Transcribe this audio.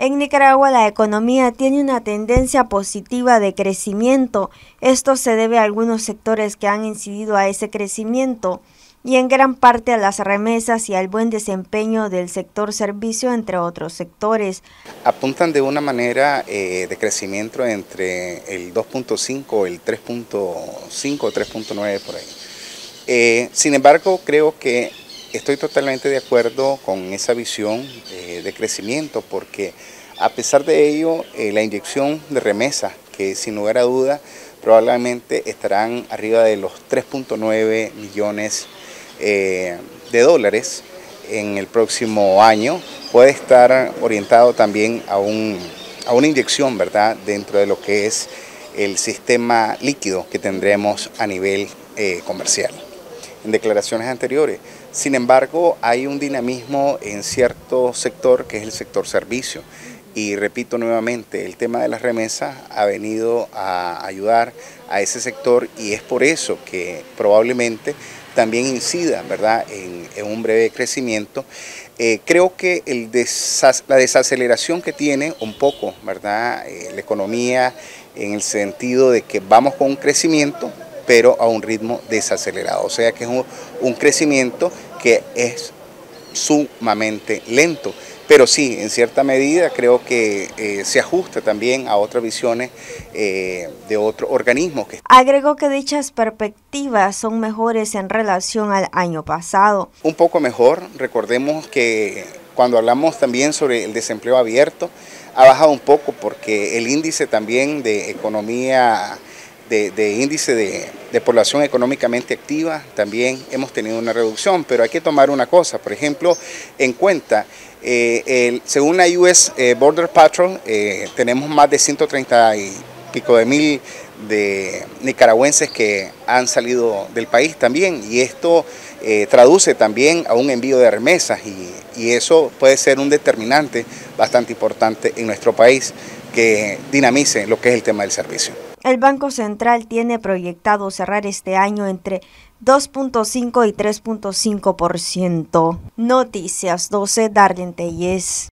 En Nicaragua la economía tiene una tendencia positiva de crecimiento. Esto se debe a algunos sectores que han incidido a ese crecimiento y en gran parte a las remesas y al buen desempeño del sector servicio, entre otros sectores. Apuntan de una manera eh, de crecimiento entre el 2.5, el 3.5, 3.9 por ahí. Eh, sin embargo, creo que estoy totalmente de acuerdo con esa visión eh, de crecimiento porque a pesar de ello, la inyección de remesas, que sin lugar a duda probablemente estarán arriba de los 3.9 millones eh, de dólares en el próximo año puede estar orientado también a, un, a una inyección ¿verdad? dentro de lo que es el sistema líquido que tendremos a nivel eh, comercial. En declaraciones anteriores, sin embargo, hay un dinamismo en cierto sector que es el sector servicio. Y repito nuevamente, el tema de las remesas ha venido a ayudar a ese sector y es por eso que probablemente también incida ¿verdad? En, un breve crecimiento. Eh, creo que la desaceleración que tiene un poco ¿verdad? Eh, la economía en el sentido de que vamos con un crecimiento, pero a un ritmo desacelerado. O sea que es un crecimiento que es sumamente lento. Pero sí, en cierta medida creo que eh, se ajusta también a otras visiones eh, de otros organismos. Agregó que dichas perspectivas son mejores en relación al año pasado. Un poco mejor, recordemos que cuando hablamos también sobre el desempleo abierto, ha bajado un poco porque el índice también de economía de, índice de, población económicamente activa, también hemos tenido una reducción, pero hay que tomar una cosa, por ejemplo, en cuenta, eh, según la US eh, Border Patrol, eh, tenemos más de 130 y pico de mil de nicaragüenses que han salido del país también, y esto traduce también a un envío de remesas, y, y eso puede ser un determinante bastante importante en nuestro país que dinamice lo que es el tema del servicio. El Banco Central tiene proyectado cerrar este año entre 2.5 y 3.5%. Noticias 12 Darlene Telles.